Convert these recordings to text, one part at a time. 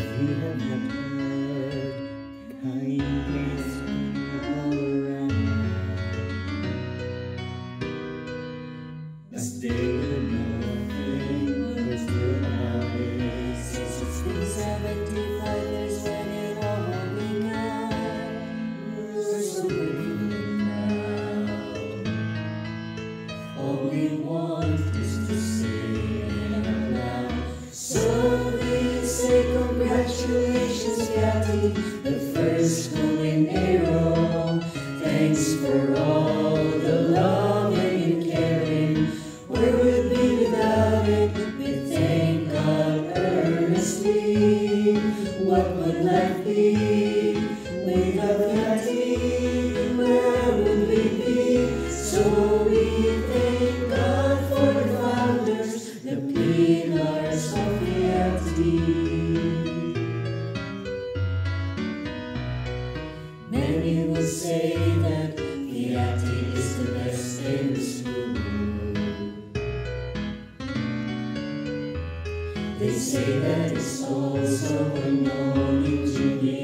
if you the first one in then you will say that the attic is the best in the school. They say that it's also unknown to me.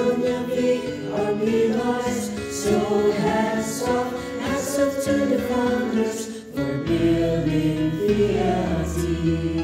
you.